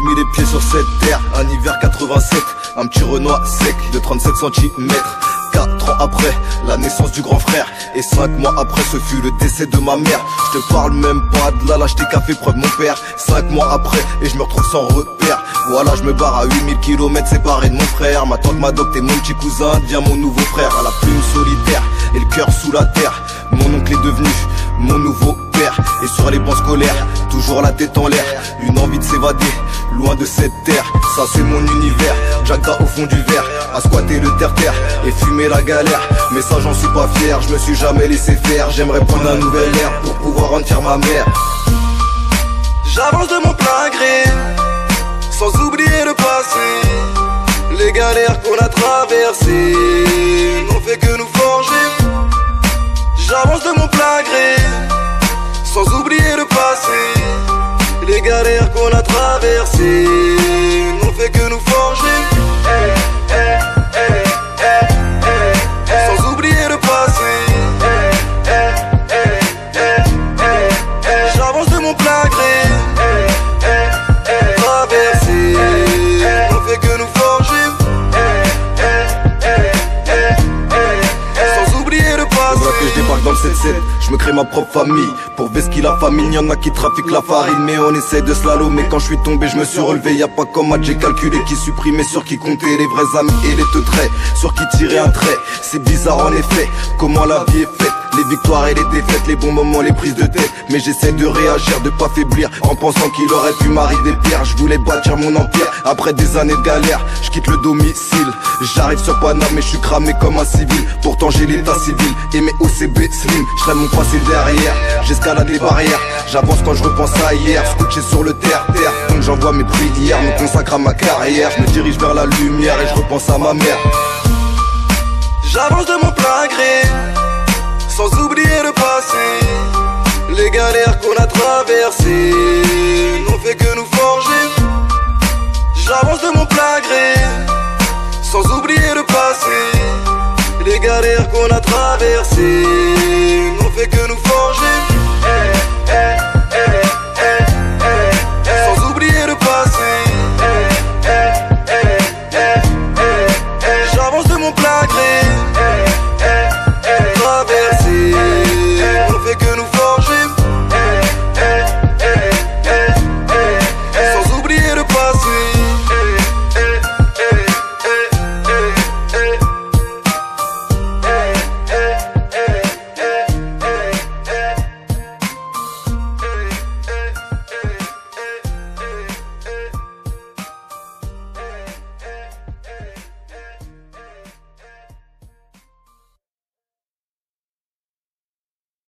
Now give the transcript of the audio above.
mis les pieds sur cette terre, un hiver 87, un petit Renoir sec de 37 cm. 4 ans après la naissance du grand frère Et 5 mois après ce fut le décès de ma mère. Je te parle même pas de la lâcheté qu'a fait preuve mon père. 5 mois après et je me retrouve sans repère. Voilà je me barre à 8000 km séparé de mon frère. Ma tante m'a adopté mon petit cousin devient mon nouveau frère. À la plume solitaire et le cœur sous la terre. Mon oncle est devenu mon nouveau Et sur les bancs scolaires, toujours la tête en l'air. Une envie de s'évader, loin de cette terre. Ça c'est mon univers, Jacka au fond du verre À le terre-terre et fumer la galère. Mais ça j'en suis pas fier, je me suis jamais laissé faire. J'aimerais prendre un nouvel air pour pouvoir rendre fier ma mère. J'avance de mon plein gré Sans oublier le passé. Les galères qu'on a traversées galères qu'on a traversées N'ont fait que nous forger. Sans oublier le passé. J'avance de mon plein gré 7-7 Je me crée ma propre famille. Pour Veski la famille Y'en a qui trafiquent la farine. Mais on essaie de slalom Mais quand je suis tombé je me suis relevé. Y'a pas comme j'ai calculé qui supprimait Sur qui comptait les vrais amis et les teutrés Sur qui tirer un trait. C'est bizarre en effet. Comment la vie est faite les victoires et les défaites, les bons moments, les prises de tête. Mais j'essaie de réagir, de pas faiblir En pensant qu'il aurait pu m'arriver pire. Je voulais bâtir mon empire Après des années de galère, je quitte le domicile J'arrive sur Paname mais je suis cramé comme un civil. Pourtant j'ai l'état civil et mes OCB slim. Je mon passé derrière, j'escalade les barrières. J'avance quand je repense à hier, scotché sur le terre-terre. Donc j'envoie mes prières, me consacre à ma carrière. Je me dirige vers la lumière et je repense à ma mère. J'avance de mon plein gré Sans oublier le passé Les galères qu'on a traversées. N'ont fait que nous forger. J'avance de mon plein gré. Sans oublier le passé Les galères qu'on a traversées